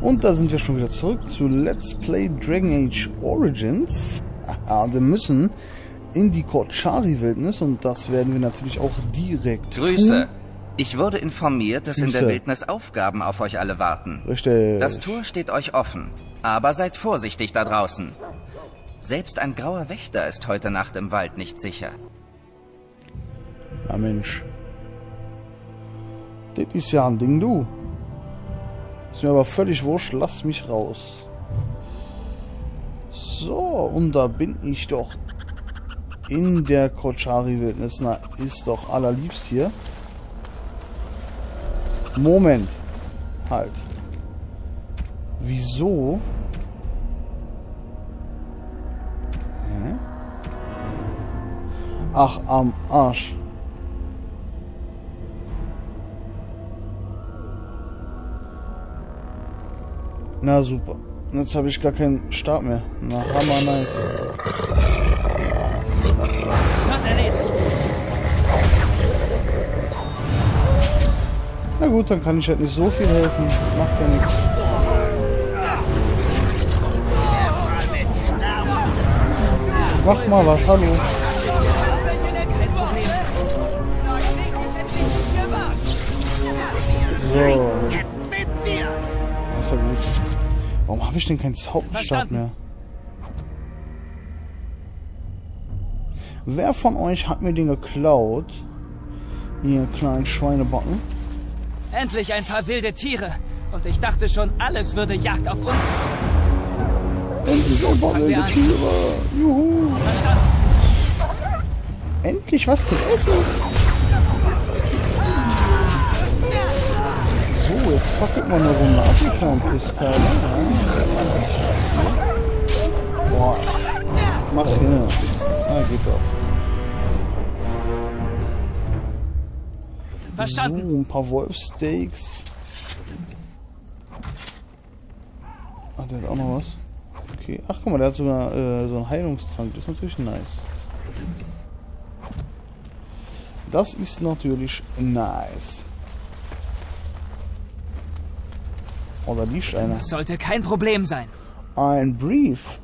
Und da sind wir schon wieder zurück zu Let's Play Dragon Age Origins. Aha, wir müssen in die Korchari-Wildnis und das werden wir natürlich auch direkt Grüße. tun. Ich wurde informiert, dass in der Grüße. Wildnis Aufgaben auf euch alle warten. Richtig. Das Tor steht euch offen, aber seid vorsichtig da draußen. Selbst ein grauer Wächter ist heute Nacht im Wald nicht sicher. Ja, Mensch. Das ist ja ein Ding, du. Ist mir aber völlig wurscht, lass mich raus. So, und da bin ich doch in der Kochari-Wildnis. Na, ist doch allerliebst hier. Moment. Halt. Wieso? Hä? Ach, am Arsch. Na super. Jetzt habe ich gar keinen Start mehr. Na, hammer nice. Na gut, dann kann ich halt nicht so viel helfen. Macht ja nichts. Mach mal was, hallo. So, Warum habe ich denn keinen Zauberstab mehr? Wer von euch hat mir den geklaut? Ihr kleinen Schweinebocken. Endlich ein paar wilde Tiere. Und ich dachte schon, alles würde Jagd auf uns machen. Endlich ein paar wilde. Tiere. Juhu. Verstanden? Endlich was zu essen. So, jetzt fackelt mal eine Runde Pissteile. Boah. Mach hin. Na, geht doch. Verstanden. So, ein paar Wolfsteaks. Ach, der hat auch noch was. Okay. Ach, guck mal, der hat sogar äh, so einen Heilungstrank. Das ist natürlich nice. Das ist natürlich nice. Oh, da liegt einer. Das sollte kein Problem sein. Ein Brief.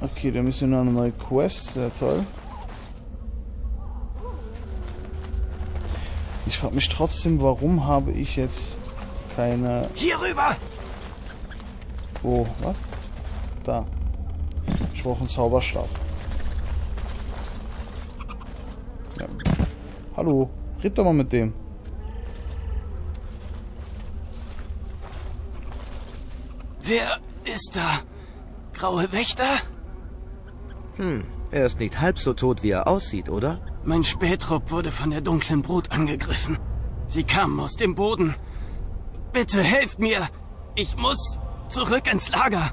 Okay, dann müssen wir noch eine neue Quest. Sehr toll. Ich frage mich trotzdem, warum habe ich jetzt keine... Hier rüber. Wo? Was? Da. Ich brauche einen Zauberstab. Hallo. Red doch mal mit dem. Wer ist da? Graue Wächter? Hm, er ist nicht halb so tot, wie er aussieht, oder? Mein Spähtrupp wurde von der dunklen Brut angegriffen. Sie kamen aus dem Boden. Bitte helft mir. Ich muss zurück ins Lager.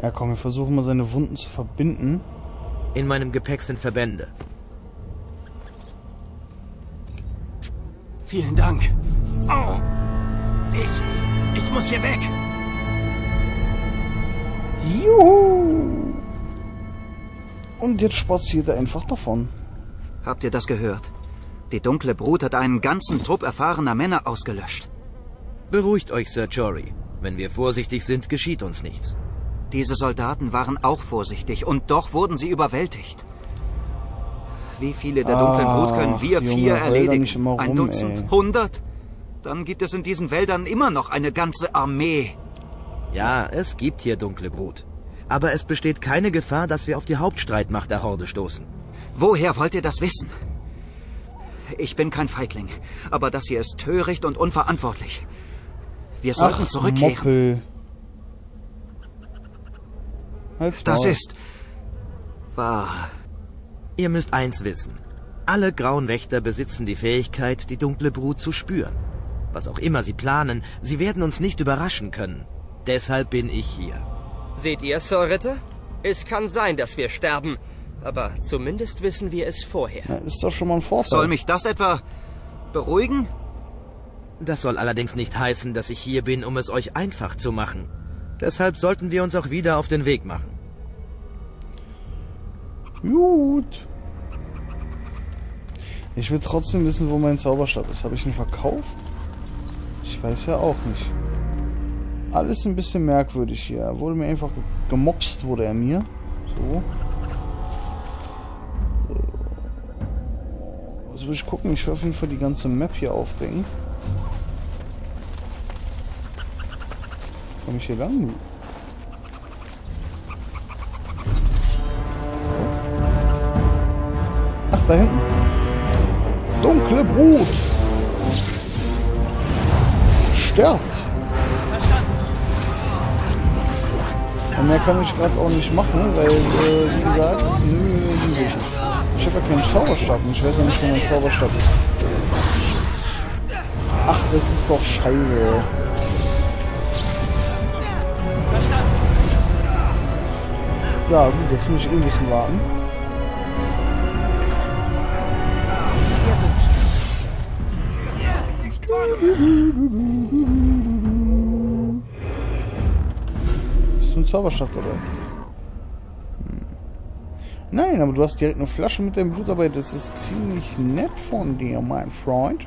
Ja, komm, wir versuchen mal seine Wunden zu verbinden. In meinem Gepäck sind Verbände. Vielen Dank. Oh. Ich. Ich muss hier weg. Juhu! Und jetzt spaziert er einfach davon. Habt ihr das gehört? Die dunkle Brut hat einen ganzen Trupp erfahrener Männer ausgelöscht. Beruhigt euch, Sir Jory. Wenn wir vorsichtig sind, geschieht uns nichts. Diese Soldaten waren auch vorsichtig und doch wurden sie überwältigt. Wie viele der dunklen Ach, Brut können wir Junge, vier erledigen? immer Ein rum, Dutzend? ey. Hundert? Dann gibt es in diesen Wäldern immer noch eine ganze Armee. Ja, es gibt hier dunkle Brut. Aber es besteht keine Gefahr, dass wir auf die Hauptstreitmacht der Horde stoßen. Woher wollt ihr das wissen? Ich bin kein Feigling, aber das hier ist töricht und unverantwortlich. Wir sollten Ach, zurückkehren. Moppel. Halt's Das ist wahr. Ihr müsst eins wissen. Alle grauen Wächter besitzen die Fähigkeit, die dunkle Brut zu spüren. Was auch immer sie planen, sie werden uns nicht überraschen können. Deshalb bin ich hier. Seht ihr, Sir Ritter? Es kann sein, dass wir sterben, aber zumindest wissen wir es vorher. Ja, ist doch schon mal ein Vorteil. Soll mich das etwa beruhigen? Das soll allerdings nicht heißen, dass ich hier bin, um es euch einfach zu machen. Deshalb sollten wir uns auch wieder auf den Weg machen. Gut. Ich will trotzdem wissen, wo mein Zauberstab ist. Habe ich ihn verkauft? Ich weiß ja auch nicht. Alles ein bisschen merkwürdig hier. Er wurde mir einfach gemobst, wurde er mir. So. Also will ich gucken, ich will auf jeden Fall die ganze Map hier aufdecken. Komm ich hier lang? Ach, da hinten. Dunkle Brut. Sterbt. Und mehr kann ich gerade auch nicht machen, weil, äh, wie gesagt, nö, nö, ich habe ja keinen Zauberstab und ich weiß ja nicht, wo mein Zauberstab ist. Ach, das ist doch scheiße. Ja, gut, jetzt muss ich eh ein bisschen warten. Ist du ein Zauberstab dabei? Hm. Nein, aber du hast direkt eine Flasche mit deinem Blut dabei. Das ist ziemlich nett von dir, mein Freund.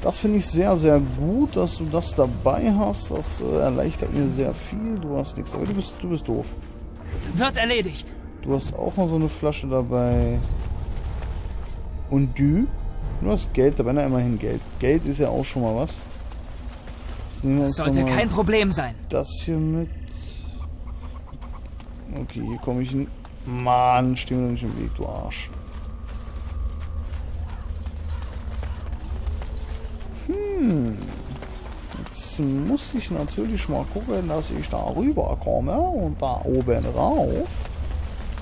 Das finde ich sehr, sehr gut, dass du das dabei hast. Das äh, erleichtert mir sehr viel. Du hast nichts, aber du bist, du bist doof. Wird erledigt. Du hast auch noch so eine Flasche dabei. Und du? Du hast Geld dabei, na immerhin Geld. Geld ist ja auch schon mal was. Uns Sollte kein Problem sein. das hier mit. Okay, hier komme ich in. Mann, steh mir doch nicht im Weg, du Arsch. Hm. Jetzt muss ich natürlich mal gucken, dass ich da rüberkomme und da oben rauf.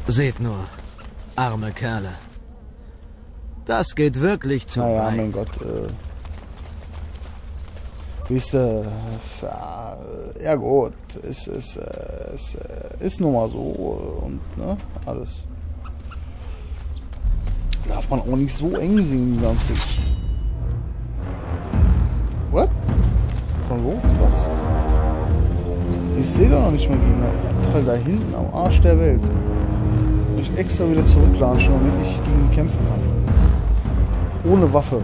Seht nur, arme Kerle. Das geht wirklich zu Naja, weit. mein Gott, äh. Wisst ihr, ja, ja gut, es ist, äh, es äh, ist nun mal so äh, und ne, alles. Darf man auch nicht so eng sehen, die ganze. What? Von wo? Was? Ich sehe da noch nicht mal Teil da hinten am Arsch der Welt. Muss ich extra wieder zurücklatschen, damit ich gegen ihn kämpfen kann. Ohne Waffe.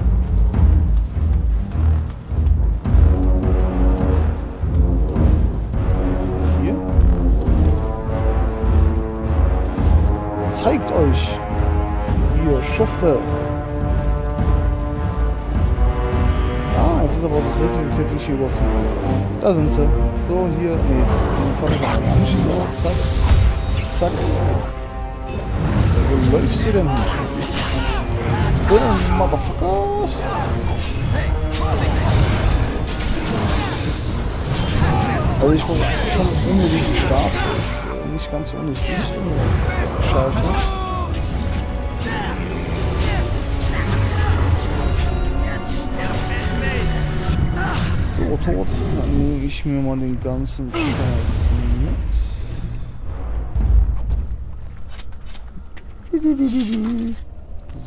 Hier? Zeigt euch! Ihr Schufte! Ah, jetzt ist aber das letzte jetzt ich hier überhaupt. Da sind sie. So, hier. Nee, zack. Zack. Wo läufst du denn hin? Spin, Motherfuckers! Also ich brauche schon unbedingt Start. Ist äh, nicht ganz so unnötig. Scheiße. So, tot. Dann nehme ich mir mal den ganzen Scheiß mit.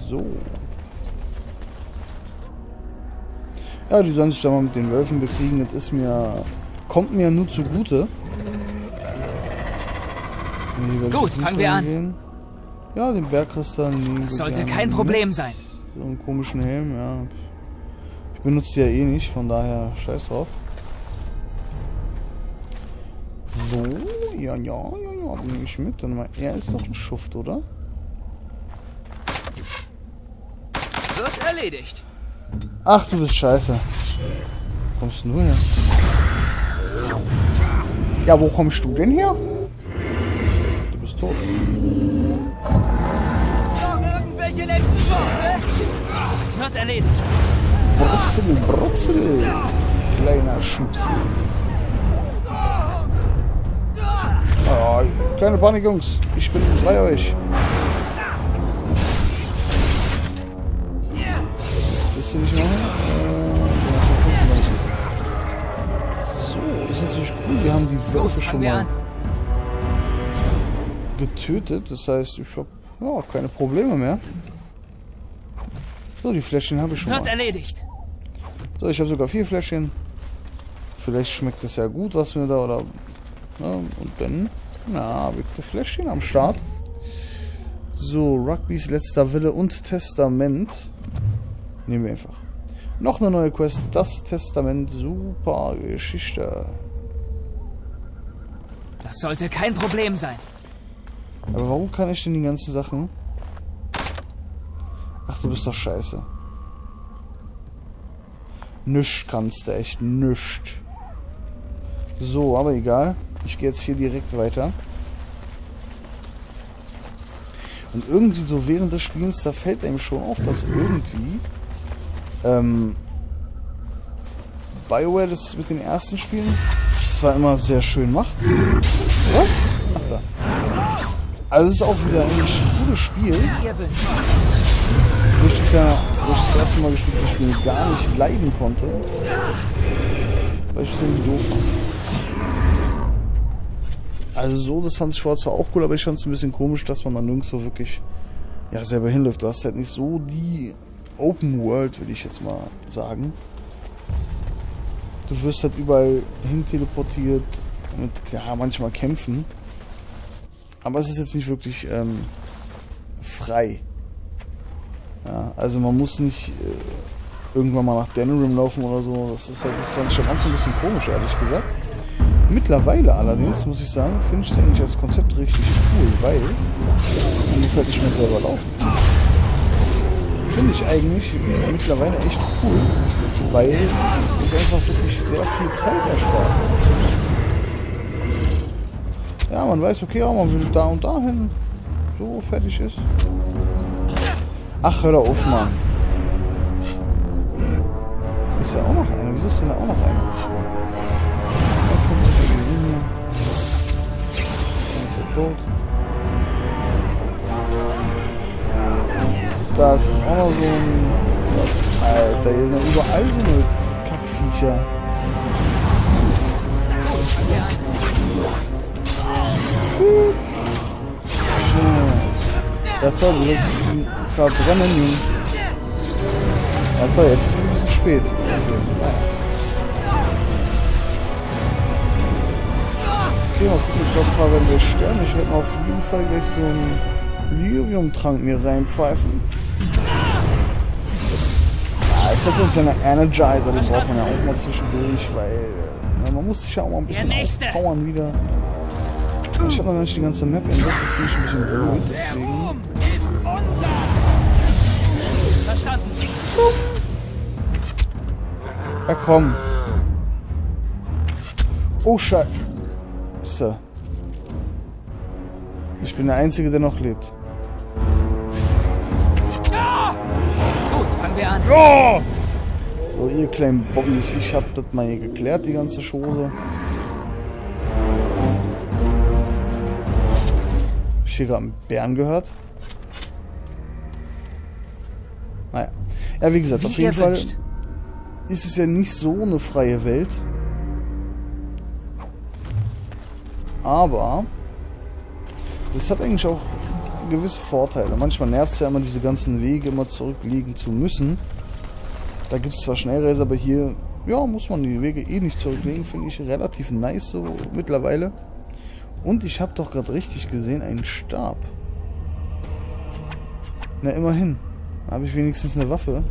So. Ja, die sollen sich da mal mit den Wölfen bekriegen. Das ist mir. kommt mir nur zugute. Gut, fangen wir an. reingehen. Ja, den Bergkristall wir Sollte kein mit. Problem sein. So einen komischen Helm, ja. Ich benutze die ja eh nicht, von daher scheiß drauf. So, ja, ja, ja, ja, den nehme ich mit. Dann mal, er ist doch ein Schuft, oder? Wird erledigt. Ach, du bist scheiße. Wo kommst du her? Ja, wo kommst du denn her? Du bist tot. Noch irgendwelche letzten Worte? Wird erledigt. Brutzel, Brutzel. Kleiner Schubsi. Oh, keine Panik, Jungs. Ich bin bei euch. Wölfe schon mal getötet. Das heißt, ich habe ja, keine Probleme mehr. So, die Fläschchen habe ich schon Wird mal. erledigt. So, ich habe sogar vier Fläschchen. Vielleicht schmeckt es ja gut, was wir da oder. Ja, und dann, na, die Fläschchen am Start. So, Rugbys letzter Wille und Testament. Nehmen wir einfach. Noch eine neue Quest, das Testament. Super Geschichte. Das sollte kein Problem sein. Aber warum kann ich denn die ganzen Sachen... Ach, du bist doch scheiße. Nüscht kannst du, echt nüscht. So, aber egal. Ich gehe jetzt hier direkt weiter. Und irgendwie so während des Spiels, da fällt einem schon auf, dass irgendwie ähm, BioWare das mit den ersten Spielen zwar immer sehr schön macht. Oder? Ach da. Also es ist auch wieder ein gutes Spiel. Wo ich das ja, wo ich das erste Mal gespielt das Spiel gar nicht leiden konnte. Weil ich es irgendwie doof fand. Also so, das fand ich vorher zwar auch cool, aber ich fand es ein bisschen komisch, dass man dann nirgendwo wirklich ja, selber hinläuft. Du hast halt nicht so die Open World, würde ich jetzt mal sagen. Du wirst halt überall hin teleportiert mit, ja, manchmal kämpfen. Aber es ist jetzt nicht wirklich ähm, frei. Ja, also man muss nicht äh, irgendwann mal nach Denerim laufen oder so. Das ist halt, das fand ich am Anfang ein bisschen komisch, ehrlich gesagt. Mittlerweile allerdings, muss ich sagen, finde ich es eigentlich als Konzept richtig cool, weil mir gefällt nicht mehr selber laufen. Finde ich eigentlich mittlerweile echt cool, weil es einfach wirklich sehr viel Zeit erspart. Ja, man weiß, okay, ja, man will da und dahin. So, fertig ist. Ach, hör auf, Mann. Ist ja auch noch einer. Wieso ist denn da auch noch einer? Er tot. Da ist auch noch so ein... Alter, hier sind ja überall so eine Kackviecher. Ja, toll, du willst ihn verbrennen. Ja toll, jetzt ist es ein bisschen spät. Okay, mal gucken, ich glaube, wenn wir sterben, ich werde auf jeden Fall gleich so einen Lyrium-Trank mir reinpfeifen. Ist halt so ein kleiner Energizer, den braucht man ja auch mal zwischendurch, weil ja, man muss sich ja auch mal ein bisschen auspowern wieder. Ich habe noch nicht die ganze Map entdeckt, das finde ich ein bisschen blöd, deswegen. Ja, komm. Oh, Scheiße. Ich bin der Einzige, der noch lebt. Fangen wir an. Ja! So, ihr kleinen Bobbys, ich hab das mal hier geklärt, die ganze Chose. Hab ich hier gerade einen Bären gehört? Naja. Ja, wie gesagt, Wie auf jeden Fall wünscht. ist es ja nicht so eine freie Welt. Aber das hat eigentlich auch gewisse Vorteile. Manchmal nervt es ja immer, diese ganzen Wege immer zurücklegen zu müssen. Da gibt es zwar Schnellreise, aber hier, ja, muss man die Wege eh nicht zurücklegen. Finde ich relativ nice so mittlerweile. Und ich habe doch gerade richtig gesehen, einen Stab. Na, immerhin. Habe ich wenigstens eine Waffe.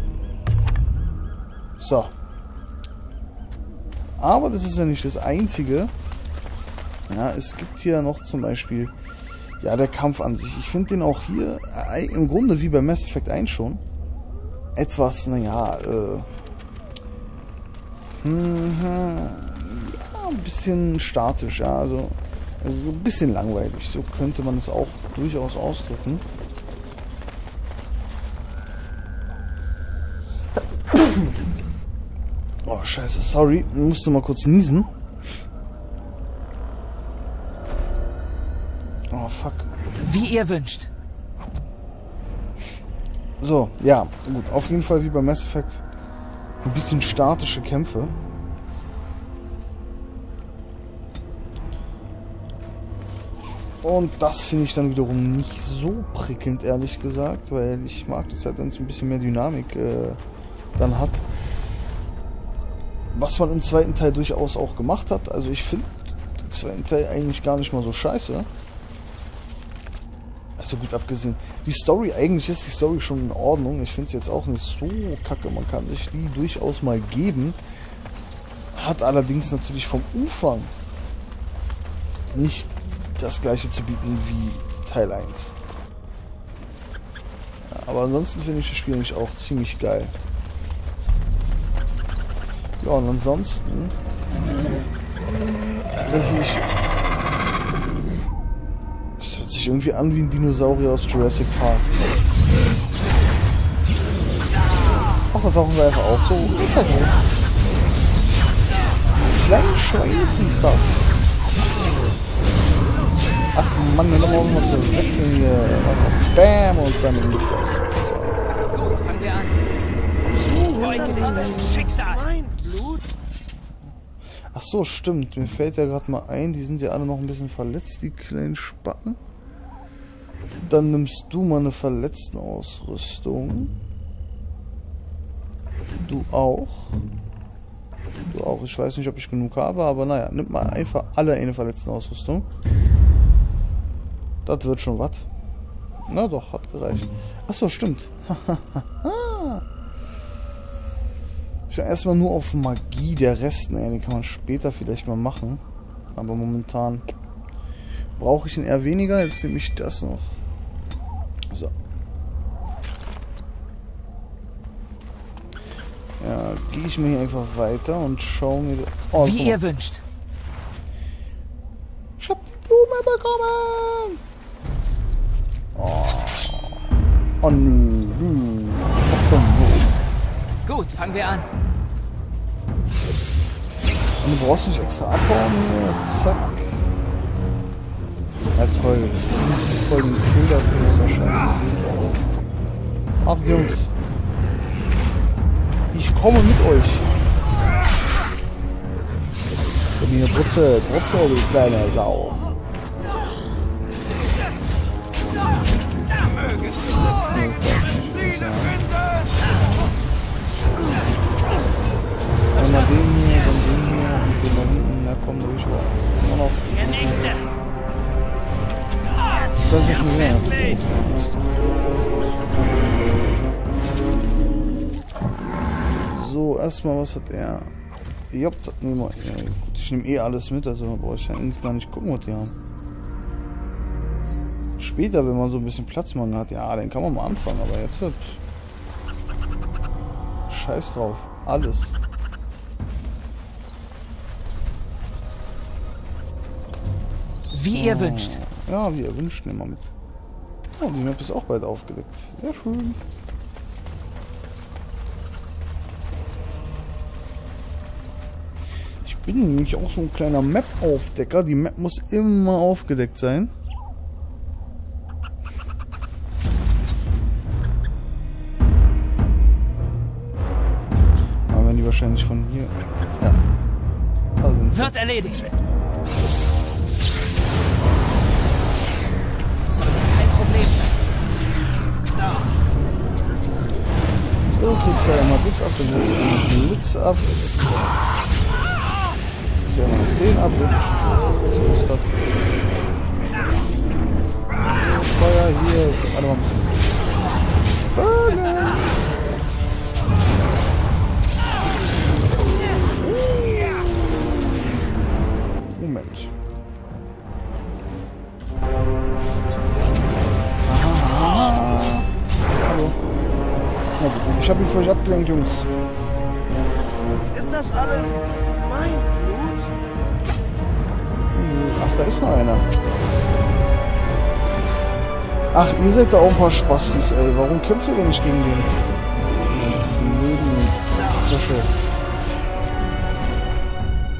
So. Aber das ist ja nicht das Einzige. Ja, es gibt hier noch zum Beispiel, ja, der Kampf an sich. Ich finde den auch hier, äh, im Grunde wie bei Mass Effect 1 schon, etwas, naja, äh, hm, ja, ein bisschen statisch, ja, also, also so ein bisschen langweilig. So könnte man es auch durchaus ausdrücken. Oh, scheiße, sorry. Musste mal kurz niesen. Wie ihr wünscht. So, ja, gut. Auf jeden Fall wie bei Mass Effect. Ein bisschen statische Kämpfe. Und das finde ich dann wiederum nicht so prickelnd, ehrlich gesagt, weil ich mag das halt, wenn es ein bisschen mehr Dynamik äh, dann hat. Was man im zweiten Teil durchaus auch gemacht hat. Also ich finde den zweiten Teil eigentlich gar nicht mal so scheiße. Also gut abgesehen. Die Story, eigentlich ist die Story schon in Ordnung. Ich finde es jetzt auch nicht so kacke. Man kann sich die durchaus mal geben. Hat allerdings natürlich vom Umfang nicht das gleiche zu bieten wie Teil 1. Ja, aber ansonsten finde ich das Spiel nämlich auch ziemlich geil. Ja, und ansonsten... Ich, das hört sich irgendwie an wie ein Dinosaurier aus Jurassic Park. Ach, da tauchen wir einfach auf. So. Kleine Schweine hieß das. Ach Mann, dann brauchen wir zu wechseln hier. Bam und dann in die Fresse. Wir. Mein Blut. Ach so, stimmt. Mir fällt ja gerade mal ein, die sind ja alle noch ein bisschen verletzt, die kleinen Spacken. Dann nimmst du mal eine Verletztenausrüstung. Du auch. Du auch. Ich weiß nicht, ob ich genug habe, aber naja, nimm mal einfach alle eine Verletztenausrüstung. Das wird schon was. Na doch, hat gereicht. Ach so, stimmt. Ich war erstmal nur auf Magie, der Rest, ne, den kann man später vielleicht mal machen. Aber momentan brauche ich ihn eher weniger. Jetzt nehme ich das noch. So. Ja, gehe ich mir hier einfach weiter und schaue mir... Oh, Wie ihr wünscht. Ich hab die Blume bekommen! Oh, oh nö, so. Gut, fangen wir an. Und du brauchst nicht extra abbauen hier. Zack. Kriegen wir voll den Kill dafür, ist doch scheiße. Achtet Jungs. Ich komme mit euch. Komm hier, Brutze, Brutze, du kleine Sau. Einmal den hier, dann den hier und den da hinten. Na komm, durch war. Immer noch. Der nächste. Das ist schon mehr. So, erstmal, was hat er? Jopp, das nehmen wir. Ja, gut, ich nehme eh alles mit, also brauche ich ja eigentlich gar nicht gucken, was die haben. Später, wenn man so ein bisschen Platzmangel hat, ja, dann kann man mal anfangen, aber jetzt wird. Scheiß drauf. Alles. Wie ihr wünscht. Ja, wie ihr wünscht, nehmen wir mit. Oh, die Map ist auch bald aufgedeckt. Sehr schön. Ich bin nämlich auch so ein kleiner Map-Aufdecker. Die Map muss immer aufgedeckt sein. Aber wenn die wahrscheinlich von hier... Ja. Da sind sie. Wird erledigt. So, kriegst du ja mal das ab, dann kriegst du den Blitz ab. Kriegst du ja mal den abrutscht. So ist das. Feuer hier. Warte mal ein bisschen. Burner. Ich habe ihn für euch abgelenkt, Jungs. Ist das alles mein Blut? Ach, da ist noch einer. Ach, ihr seid da auch ein paar Spastis, ey. Warum kämpft ihr denn nicht gegen den? Die Löwen. Frösche.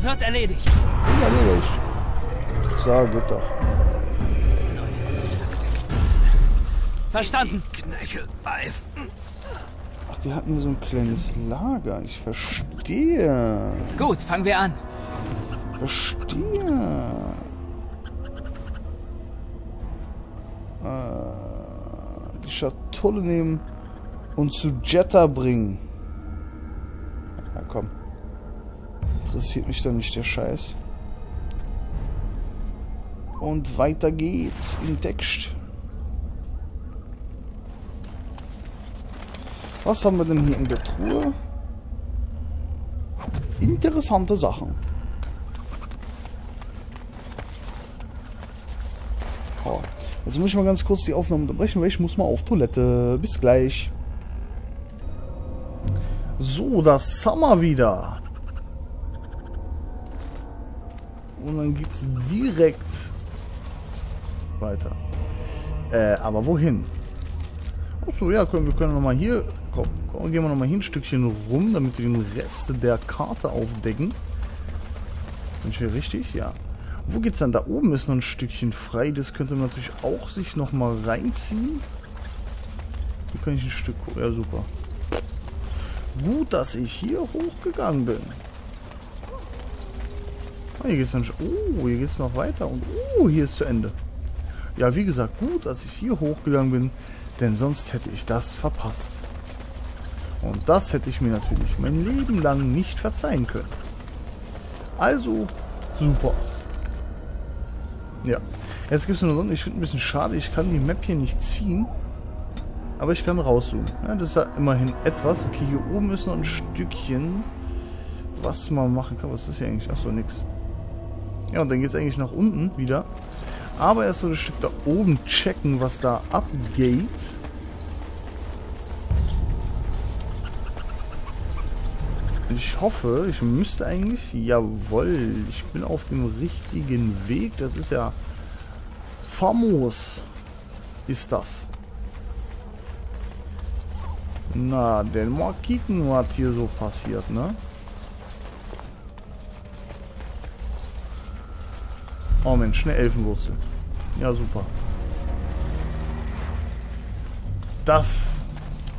Wird erledigt. Ja, nee, ich. So, geht doch. Verstanden. Knöchel beißen. Die hatten hier so ein kleines Lager. Ich verstehe. Gut, fangen wir an. Verstehe. Äh, die Schatulle nehmen und zu Jetta bringen. Na komm. Interessiert mich doch nicht der Scheiß. Und weiter geht's im Text. Was haben wir denn hier in der Truhe? Interessante Sachen. Oh. Jetzt muss ich mal ganz kurz die Aufnahme unterbrechen, weil ich muss mal auf Toilette. Bis gleich. So, das wir wieder. Und dann geht's direkt weiter. Äh, aber wohin? Achso, ja, können, wir können nochmal hier... Komm, komm, gehen wir nochmal hier ein Stückchen rum, damit wir den Rest der Karte aufdecken. Bin ich hier richtig? Ja. Wo geht's dann? Da oben ist noch ein Stückchen frei. Das könnte man natürlich auch sich nochmal reinziehen. Hier kann ich ein Stück... Ja, super. Gut, dass ich hier hochgegangen bin. Ah, hier geht's dann... Oh, hier geht's noch weiter. Und oh, hier ist zu Ende. Ja, wie gesagt, gut, dass ich hier hochgegangen bin. Denn sonst hätte ich das verpasst. Und das hätte ich mir natürlich mein Leben lang nicht verzeihen können. Also, super. Ja. Jetzt gibt es nur Sonne. Ich finde ein bisschen schade, ich kann die Map hier nicht ziehen. Aber ich kann rauszoomen. Ja, das ist ja immerhin etwas. Okay, hier oben ist noch ein Stückchen, was man machen kann. Was ist hier eigentlich? Achso, nix. Ja, und dann geht es eigentlich nach unten wieder. Aber erst so das Stück da oben checken, was da abgeht. Ich hoffe, ich müsste eigentlich... Jawohl, ich bin auf dem richtigen Weg. Das ist ja famos. Ist das. Na, denn mal kicken, was hier so passiert, ne? Oh Mensch, eine Elfenwurzel. Ja, super. Das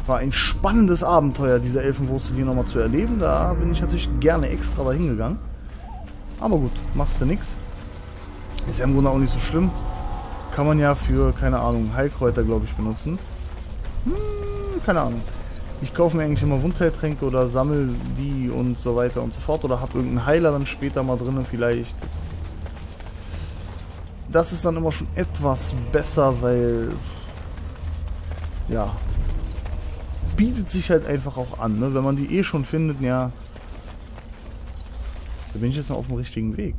war ein spannendes Abenteuer, diese Elfenwurzel hier nochmal zu erleben. Da bin ich natürlich gerne extra dahin gegangen. Aber gut, machst du nichts. Ist ja im Grunde auch nicht so schlimm. Kann man ja für, keine Ahnung, Heilkräuter, glaube ich, benutzen. Hm, keine Ahnung. Ich kaufe mir eigentlich immer Wundheiltränke oder sammle die und so weiter und so fort. Oder habe irgendeinen Heiler dann später mal drinnen vielleicht das ist dann immer schon etwas besser, weil ja bietet sich halt einfach auch an, ne? wenn man die eh schon findet, ja, da bin ich jetzt noch auf dem richtigen Weg.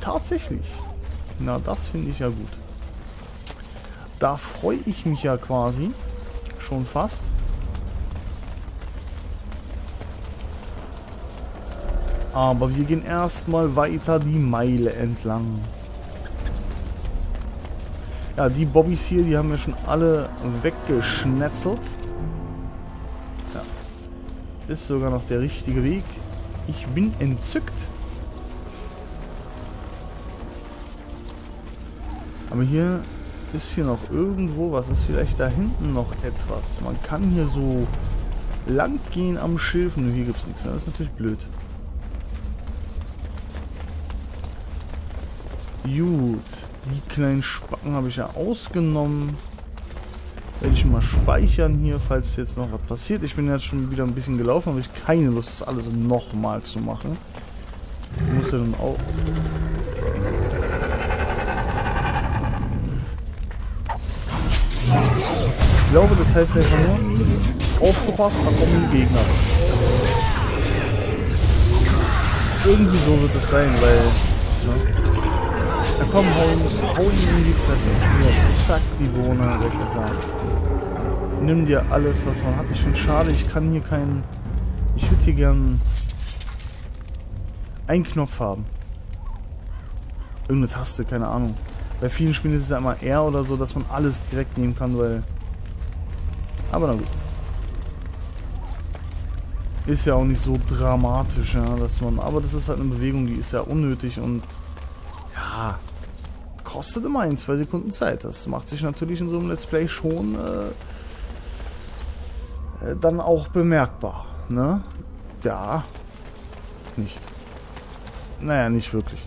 Tatsächlich. Na, das finde ich ja gut. Da freue ich mich ja quasi schon fast. Aber wir gehen erstmal weiter die Meile entlang. Ja, die Bobbys hier, die haben wir schon alle weggeschnetzelt. Ist sogar noch der richtige Weg. Ich bin entzückt. Aber hier ist hier noch irgendwo, was ist vielleicht da hinten noch etwas? Man kann hier so lang gehen am Schilf. Nur hier gibt es nichts. Das ist natürlich blöd. Gut. Die kleinen Spacken habe ich ja ausgenommen. Werde ich mal speichern hier, falls jetzt noch was passiert. Ich bin jetzt schon wieder ein bisschen gelaufen, habe ich keine Lust, das alles nochmal zu machen. Ich muss ja dann auch... Ich glaube, das heißt einfach nur, aufgepasst, da kommen die Gegner. Irgendwie so wird es sein, weil... Ne? Na komm, hau ihn, hau ihn in die Fresse. Zack, die Wohner weggesagt. Nimm dir alles, was man hat. Ich finde schade, ich kann hier keinen... Ich würde hier gern... einen Knopf haben. Irgendeine Taste, keine Ahnung. Bei vielen Spielen ist es ja immer R oder so, dass man alles direkt nehmen kann, weil... Aber na gut. Ist ja auch nicht so dramatisch, ja, dass man... Aber das ist halt eine Bewegung, die ist ja unnötig und... Ja, kostet immer ein, zwei Sekunden Zeit. Das macht sich natürlich in so einem Let's Play schon äh, äh, dann auch bemerkbar. Ne? Ja. Nicht. Naja, nicht wirklich.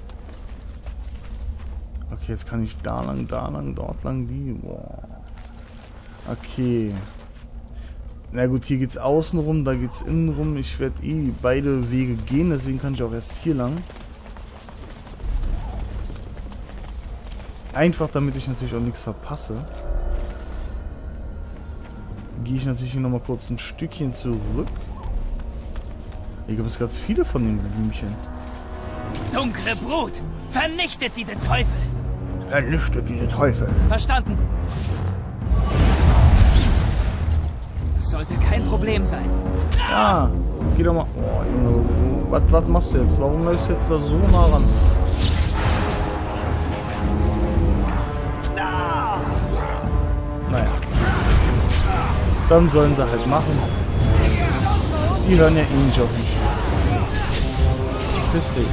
Okay, jetzt kann ich da lang, da lang, dort lang, die. Boah. Okay. Na gut, hier geht's außen rum, da geht's innen rum. Ich werde eh beide Wege gehen, deswegen kann ich auch erst hier lang. Einfach damit ich natürlich auch nichts verpasse. gehe ich natürlich hier nochmal kurz ein Stückchen zurück. Hier gibt es ganz viele von den Blümchen. Dunkle Brut! Vernichtet diese Teufel! Vernichtet diese Teufel. Verstanden. Das sollte kein Problem sein. Ja, geh doch mal. Oh, Junge, was, was machst du jetzt? Warum läufst du jetzt da so nah ran? Dann sollen sie halt machen. Die hören ja eh nicht auf mich. Verpiss dich.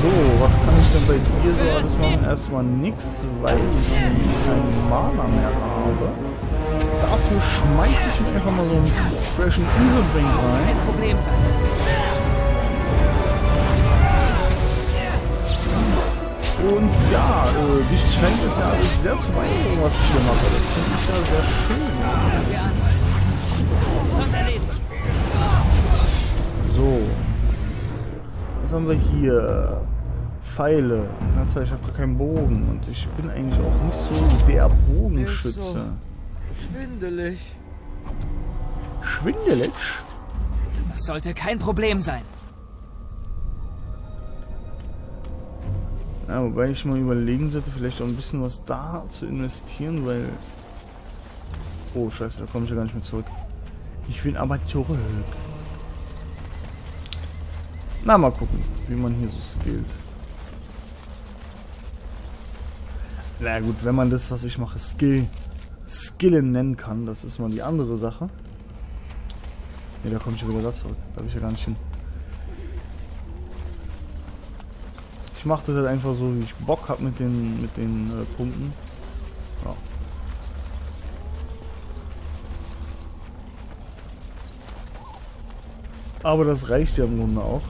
So, was kann ich denn bei dir so alles machen? Erstmal nix, weil ich keinen Mana mehr habe. Dafür schmeiße ich mir einfach mal so einen freshen Iso-Drink rein. Kein Problem sein. Und ja, äh, dich scheint es ja alles sehr zu beeindrucken, was ich hier mache. Das finde ich ja sehr schön. So. Was haben wir hier? Pfeile. Na zwar, ich habe gar keinen Bogen und ich bin eigentlich auch nicht so der Bogenschütze. Schwindelig. Schwindelig? Das sollte kein Problem sein. Ja, wobei ich mal überlegen sollte, vielleicht auch ein bisschen was da zu investieren, weil... Oh, scheiße, da komme ich ja gar nicht mehr zurück. Ich will aber zurück. Na, mal gucken, wie man hier so skillt. Na gut, wenn man das, was ich mache, Skill, Skillen nennen kann, das ist mal die andere Sache. Ne, da komme ich ja wieder da zurück. Da will ich ja gar nicht hin. Ich mache das halt einfach so, wie ich Bock habe mit den, mit den äh, Punkten. Ja. Aber das reicht ja im Grunde auch.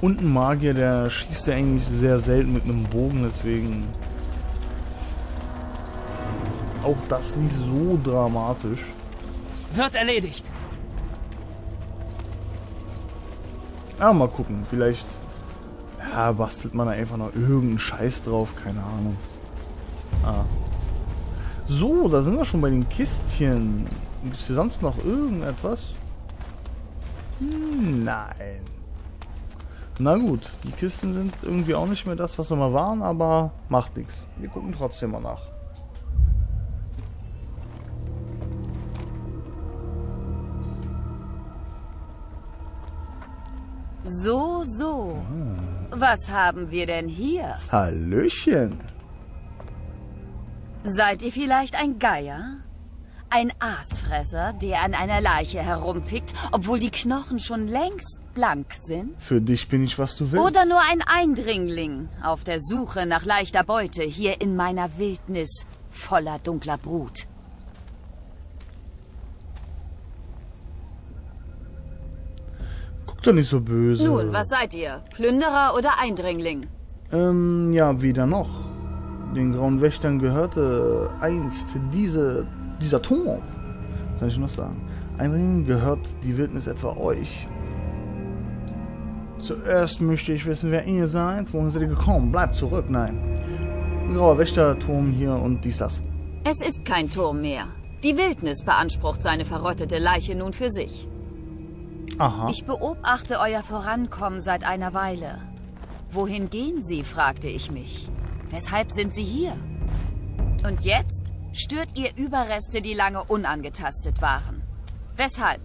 Und ein Magier, der schießt ja eigentlich sehr selten mit einem Bogen, deswegen auch das nicht so dramatisch. Wird erledigt. Ja, mal gucken. Vielleicht ja, bastelt man da einfach noch irgendeinen Scheiß drauf. Keine Ahnung. Ah. So, da sind wir schon bei den Kistchen. Gibt es hier sonst noch irgendetwas? Hm, nein. Na gut, die Kisten sind irgendwie auch nicht mehr das, was sie mal waren, aber macht nichts. Wir gucken trotzdem mal nach. So, so. Was haben wir denn hier? Hallöchen. Seid ihr vielleicht ein Geier? Ein Aasfresser, der an einer Leiche herumpickt, obwohl die Knochen schon längst blank sind? Für dich bin ich, was du willst. Oder nur ein Eindringling auf der Suche nach leichter Beute hier in meiner Wildnis voller dunkler Brut? Guck doch nicht so böse. Nun, was seid ihr? Plünderer oder Eindringling? Ähm, ja, weder noch. Den Grauen Wächtern gehörte einst diese, dieser Turm. Kann ich noch sagen. Eindringling gehört die Wildnis etwa euch. Zuerst möchte ich wissen, wer ihr seid. Wohin seid ihr gekommen? Bleibt zurück. Nein. Ein grauer Wächterturm hier und dies, das. Es ist kein Turm mehr. Die Wildnis beansprucht seine verrottete Leiche nun für sich. Aha. Ich beobachte euer Vorankommen seit einer Weile. Wohin gehen Sie, fragte ich mich. Weshalb sind Sie hier? Und jetzt stört ihr Überreste, die lange unangetastet waren. Weshalb?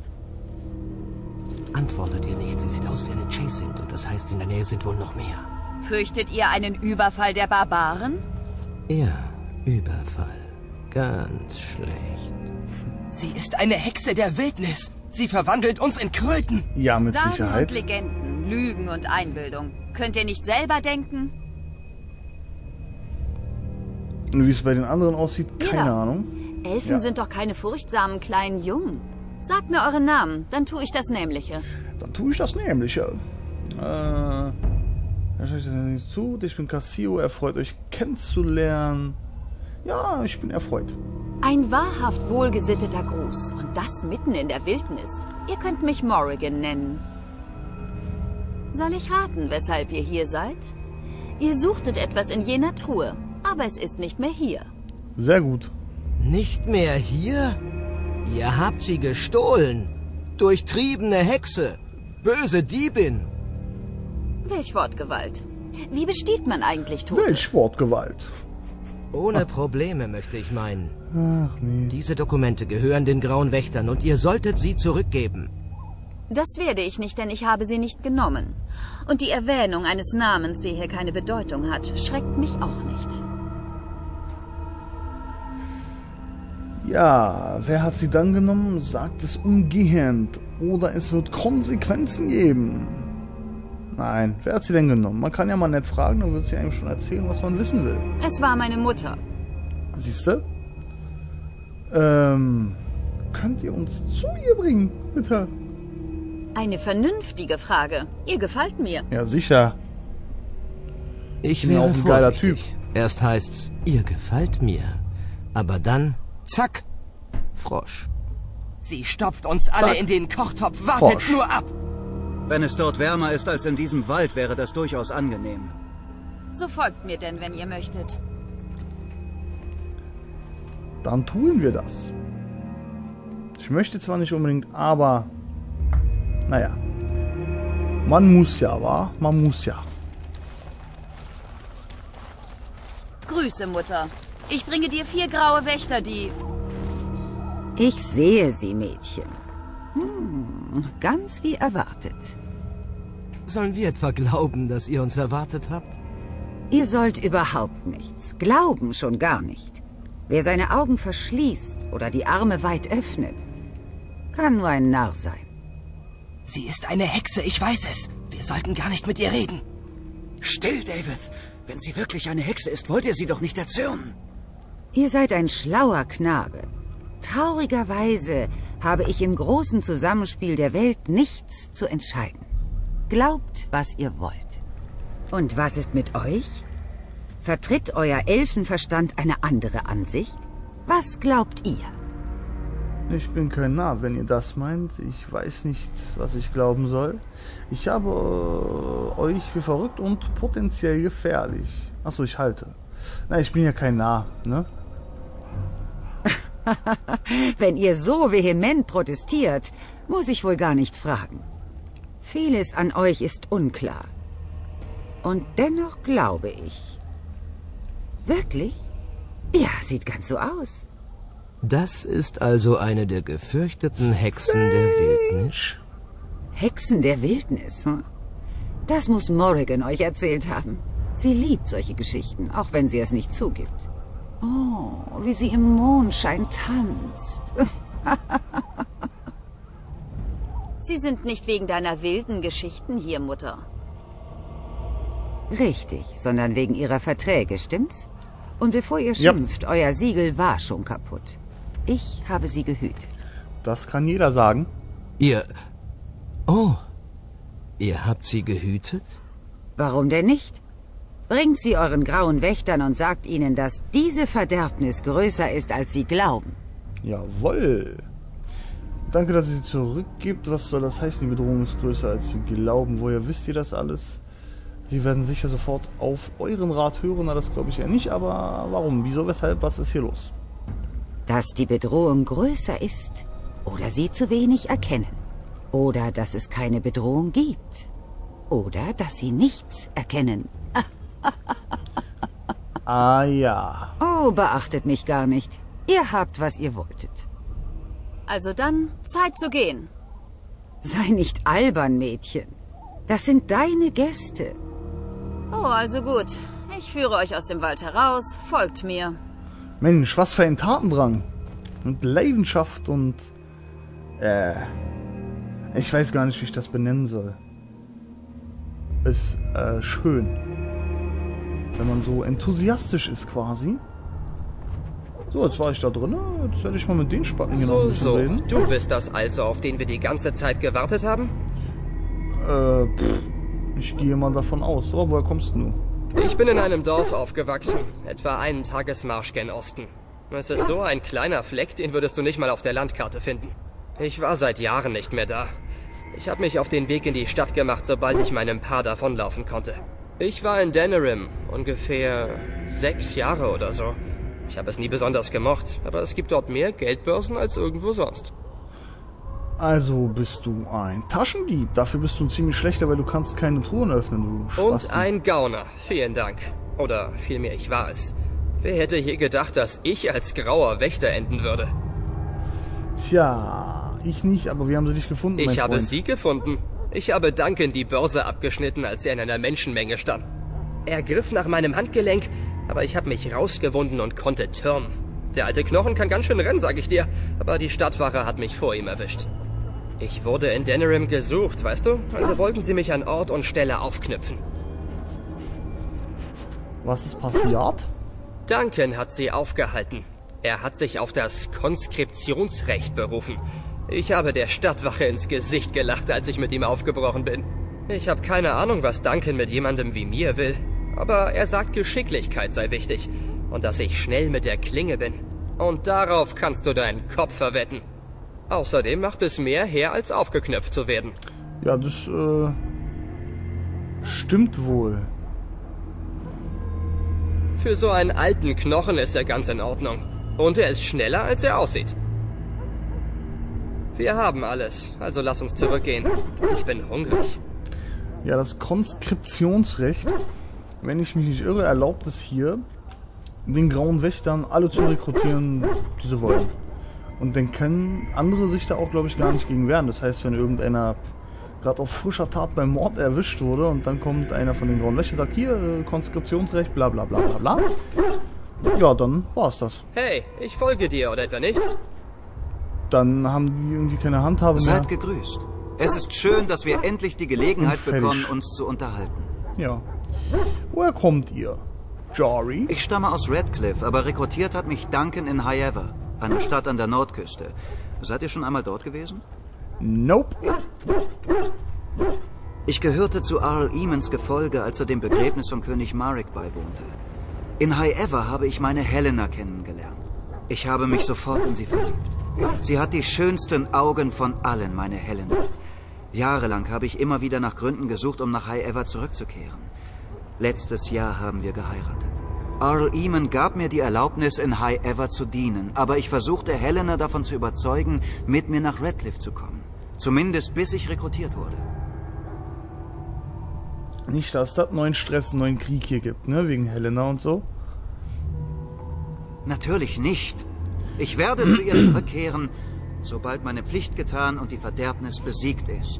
Antwortet ihr nicht. Sie sieht aus wie eine Chase-Hint und das heißt, in der Nähe sind wohl noch mehr. Fürchtet ihr einen Überfall der Barbaren? Ja, Überfall. Ganz schlecht. Sie ist eine Hexe der Wildnis. Sie verwandelt uns in Kröten. Ja, mit Sagen Sicherheit. und Legenden, Lügen und Einbildung. Könnt ihr nicht selber denken? Und wie es bei den anderen aussieht, keine Ja. Ahnung. Elfen Ja. sind doch keine furchtsamen kleinen Jungen. Sagt mir euren Namen, dann tue ich das Nämliche. Dann tue ich das nämlich, ja. Äh, er nicht zu. Ich bin Cassio, erfreut euch kennenzulernen. Ja, ich bin erfreut. Ein wahrhaft wohlgesitteter Gruß. Und das mitten in der Wildnis. Ihr könnt mich Morrigan nennen. Soll ich raten, weshalb ihr hier seid? Ihr suchtet etwas in jener Truhe, aber es ist nicht mehr hier. Sehr gut. Nicht mehr hier? Ihr habt sie gestohlen. Durchtriebene Hexe. Böse Diebin. Welch Wortgewalt. Wie bestiehlt man eigentlich Tote? Welch Wortgewalt. Ohne Probleme, möchte ich meinen. Ach nee. Diese Dokumente gehören den Grauen Wächtern und ihr solltet sie zurückgeben. Das werde ich nicht, denn ich habe sie nicht genommen. Und die Erwähnung eines Namens, der hier keine Bedeutung hat, schreckt mich auch nicht. Ja, wer hat sie dann genommen? Sagt es umgehend. Oder es wird Konsequenzen geben. Nein, wer hat sie denn genommen? Man kann ja mal nett fragen, dann wird sie einem schon erzählen, was man wissen will. Es war meine Mutter. Siehst du? Ähm, könnt ihr uns zu ihr bringen, bitte? Eine vernünftige Frage. Ihr gefällt mir. Ja, sicher. Ich bin wäre auch ein geiler vorsichtig. Erst heißt's, ihr gefällt mir. Aber dann, zack, Frosch. Sie stopft uns alle Zack. in den Kochtopf. Wartet Frosch. nur ab. Wenn es dort wärmer ist als in diesem Wald, wäre das durchaus angenehm. So folgt mir denn, wenn ihr möchtet. Dann tun wir das. Ich möchte zwar nicht unbedingt, aber naja. Man muss ja, wa? Man muss ja. Grüße, Mutter. Ich bringe dir vier graue Wächter, die... Ich sehe sie, Mädchen. Hm, ganz wie erwartet. Sollen wir etwa glauben, dass ihr uns erwartet habt? Ihr sollt überhaupt nichts. Glauben schon gar nicht. Wer seine Augen verschließt oder die Arme weit öffnet, kann nur ein Narr sein. Sie ist eine Hexe, ich weiß es. Wir sollten gar nicht mit ihr reden. Still, David! Wenn sie wirklich eine Hexe ist, wollt ihr sie doch nicht erzürnen. Ihr seid ein schlauer Knabe. Traurigerweise habe ich im großen Zusammenspiel der Welt nichts zu entscheiden. Glaubt, was ihr wollt. Und was ist mit euch? Vertritt euer Elfenverstand eine andere Ansicht? Was glaubt ihr? Ich bin kein Narr, wenn ihr das meint. Ich weiß nicht, was ich glauben soll. Ich habe äh, euch für verrückt und potenziell gefährlich. Achso, ich halte. Na, ich bin ja kein Narr, ne? Wenn ihr so vehement protestiert, muss ich wohl gar nicht fragen. Vieles an euch ist unklar. Und dennoch glaube ich. Wirklich? Ja, sieht ganz so aus. Das ist also eine der gefürchteten Hexen der Wildnis? Hexen der Wildnis. Hm? Das muss Morrigan euch erzählt haben. Sie liebt solche Geschichten, auch wenn sie es nicht zugibt. Oh, wie sie im Mondschein tanzt. Sie sind nicht wegen deiner wilden Geschichten hier, Mutter. Richtig, sondern wegen ihrer Verträge, stimmt's? Und bevor ihr Ja. schimpft, euer Siegel war schon kaputt. Ich habe sie gehütet. Das kann jeder sagen. Ihr... Oh, ihr habt sie gehütet? Warum denn nicht? Bringt sie euren grauen Wächtern und sagt ihnen, dass diese Verderbnis größer ist, als sie glauben. Jawoll. Danke, dass ihr sie zurückgibt. Was soll das heißen? Die Bedrohung ist größer, als sie glauben. Woher wisst ihr das alles? Sie werden sicher sofort auf euren Rat hören. Na, das glaube ich ja nicht. Aber warum? Wieso? Weshalb? Was ist hier los? Dass die Bedrohung größer ist oder sie zu wenig erkennen. Oder dass es keine Bedrohung gibt. Oder dass sie nichts erkennen. Ah ja. Oh, beachtet mich gar nicht. Ihr habt, was ihr wolltet. Also dann, Zeit zu gehen. Sei nicht albern, Mädchen. Das sind deine Gäste. Oh, also gut. Ich führe euch aus dem Wald heraus. Folgt mir. Mensch, was für ein Tatendrang. Und Leidenschaft und... Äh... Ich weiß gar nicht, wie ich das benennen soll. Ist äh, schön. Wenn man so enthusiastisch ist quasi. So, jetzt war ich da drin. Jetzt werde ich mal mit den Spacken hier noch ein So, bisschen so. reden. Du bist das also, auf den wir die ganze Zeit gewartet haben? Äh, pff, ich gehe mal davon aus. Aber woher kommst du? Ich bin in einem Dorf aufgewachsen, etwa einen Tagesmarsch gen Osten. Es ist so ein kleiner Fleck, den würdest du nicht mal auf der Landkarte finden. Ich war seit Jahren nicht mehr da. Ich habe mich auf den Weg in die Stadt gemacht, sobald ich meinem Paar davonlaufen konnte. Ich war in Denerim, ungefähr sechs Jahre oder so. Ich habe es nie besonders gemocht, aber es gibt dort mehr Geldbörsen als irgendwo sonst. Also bist du ein Taschendieb. Dafür bist du ein ziemlich schlechter, weil du kannst keine Truhen öffnen, du Und ein Gauner. Vielen Dank. Oder vielmehr, ich war es. Wer hätte je gedacht, dass ich als grauer Wächter enden würde? Tja, ich nicht, aber wir haben sie dich gefunden, Ich habe Freund. sie gefunden. Ich habe Duncan die Börse abgeschnitten, als er in einer Menschenmenge stand. Er griff nach meinem Handgelenk, aber ich habe mich rausgewunden und konnte türmen. Der alte Knochen kann ganz schön rennen, sag ich dir, aber die Stadtwache hat mich vor ihm erwischt. Ich wurde in Denerim gesucht, weißt du? Also wollten sie mich an Ort und Stelle aufknüpfen. Was ist passiert? Duncan hat sie aufgehalten. Er hat sich auf das Konskriptionsrecht berufen. Ich habe der Stadtwache ins Gesicht gelacht, als ich mit ihm aufgebrochen bin. Ich habe keine Ahnung, was Duncan mit jemandem wie mir will. Aber er sagt, Geschicklichkeit sei wichtig. Und dass ich schnell mit der Klinge bin. Und darauf kannst du deinen Kopf verwetten. Außerdem macht es mehr her, als aufgeknöpft zu werden. Ja, das äh, stimmt wohl. Für so einen alten Knochen ist er ganz in Ordnung. Und er ist schneller, als er aussieht. Wir haben alles, also lass uns zurückgehen. Ich bin hungrig. Ja, das Konskriptionsrecht, wenn ich mich nicht irre, erlaubt es hier, den grauen Wächtern alle zu rekrutieren, die sie wollen. Und dann können andere sich da auch, glaube ich, gar nicht gegen wehren. Das heißt, wenn irgendeiner gerade auf frischer Tat beim Mord erwischt wurde und dann kommt einer von den grauen Wächtern und sagt, hier, äh, Konskriptionsrecht, bla bla bla bla bla. Ja, dann war's das. Hey, ich folge dir, oder etwa nicht? Dann haben die irgendwie keine Handhabe mehr. Seid gegrüßt. Es ist schön, dass wir endlich die Gelegenheit bekommen, uns zu unterhalten. Ja. Woher kommt ihr? Jory? Ich stamme aus Redcliffe, aber rekrutiert hat mich Duncan in High Ever, einer Stadt an der Nordküste. Seid ihr schon einmal dort gewesen? Nope. Ich gehörte zu Arl Emons Gefolge, als er dem Begräbnis von König Marek beiwohnte. In High Ever habe ich meine Helena kennengelernt. Ich habe mich sofort in sie verliebt. Sie hat die schönsten Augen von allen, meine Helena. Jahrelang habe ich immer wieder nach Gründen gesucht, um nach High Ever zurückzukehren. Letztes Jahr haben wir geheiratet. Arl Eamon gab mir die Erlaubnis, in High Ever zu dienen, aber ich versuchte Helena davon zu überzeugen, mit mir nach Redcliffe zu kommen. Zumindest bis ich rekrutiert wurde. Nicht, dass das neuen Stress, neuen Krieg hier gibt, ne? Wegen Helena und so. Natürlich nicht. Ich werde zu ihr zurückkehren, sobald meine Pflicht getan und die Verderbnis besiegt ist.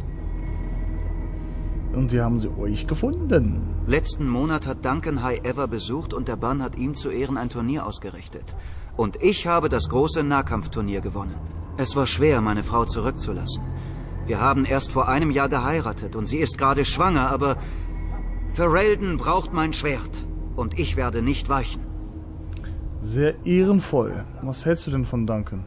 Und wie haben sie euch gefunden? Letzten Monat hat Duncan High Ever besucht und der Bann hat ihm zu Ehren ein Turnier ausgerichtet. Und ich habe das große Nahkampfturnier gewonnen. Es war schwer, meine Frau zurückzulassen. Wir haben erst vor einem Jahr geheiratet und sie ist gerade schwanger, aber Ferelden braucht mein Schwert und ich werde nicht weichen. Sehr ehrenvoll. Was hältst du denn von Duncan?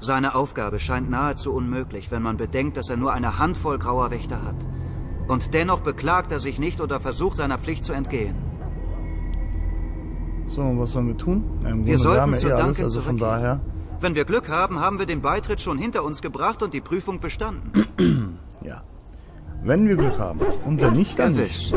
Seine Aufgabe scheint nahezu unmöglich, wenn man bedenkt, dass er nur eine Handvoll grauer Wächter hat. Und dennoch beklagt er sich nicht oder versucht seiner Pflicht zu entgehen. So, und was sollen wir tun? Im Wir Grunde, sollten haben zu eh alles, Duncan also von daher. Wenn wir Glück haben, haben wir den Beitritt schon hinter uns gebracht und die Prüfung bestanden. Ja. Wenn wir Glück haben. Und wenn nicht, dann Gewiss. nicht.